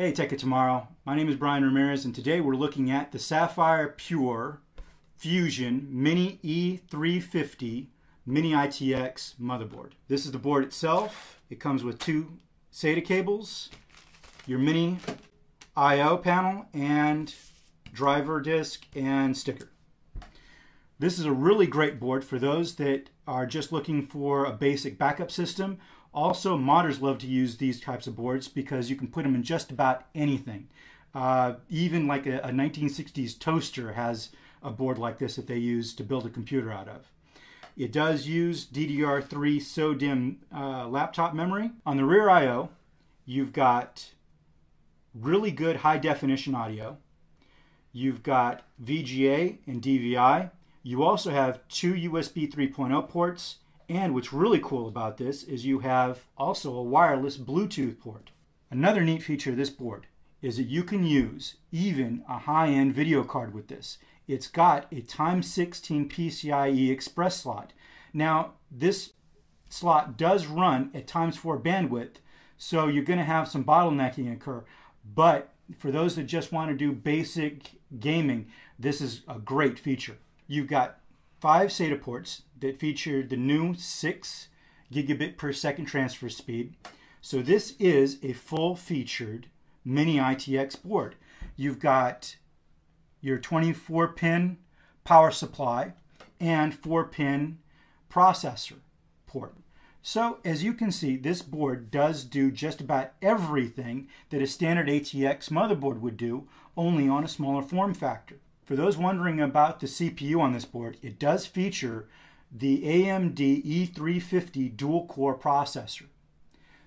Hey, Tech of Tomorrow. My name is Brian Ramirez, and today we're looking at the Sapphire Pure Fusion Mini E350 Mini ITX motherboard. This is the board itself. It comes with two SATA cables, your mini I.O. panel, and driver disk and sticker. This is a really great board for those that are just looking for a basic backup system also, modders love to use these types of boards because you can put them in just about anything. Uh, even like a, a 1960s toaster has a board like this that they use to build a computer out of. It does use DDR3 SODIMM uh, laptop memory. On the rear I.O., you've got really good high definition audio. You've got VGA and DVI. You also have two USB 3.0 ports and what's really cool about this is you have also a wireless Bluetooth port. Another neat feature of this board is that you can use even a high-end video card with this. It's got a times 16 PCIe express slot. Now, this slot does run at times 4 bandwidth, so you're going to have some bottlenecking occur. But for those that just want to do basic gaming, this is a great feature. You've got five SATA ports that feature the new 6 gigabit per second transfer speed. So this is a full featured mini ITX board. You've got your 24 pin power supply and 4 pin processor port. So as you can see, this board does do just about everything that a standard ATX motherboard would do, only on a smaller form factor. For those wondering about the CPU on this board, it does feature the AMD E350 dual core processor.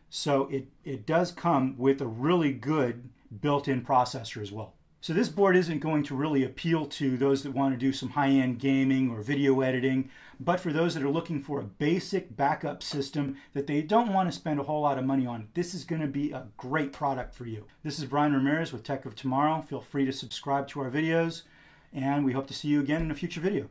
So it, it does come with a really good built-in processor as well. So this board isn't going to really appeal to those that want to do some high-end gaming or video editing, but for those that are looking for a basic backup system that they don't want to spend a whole lot of money on, this is going to be a great product for you. This is Brian Ramirez with Tech of Tomorrow. Feel free to subscribe to our videos and we hope to see you again in a future video.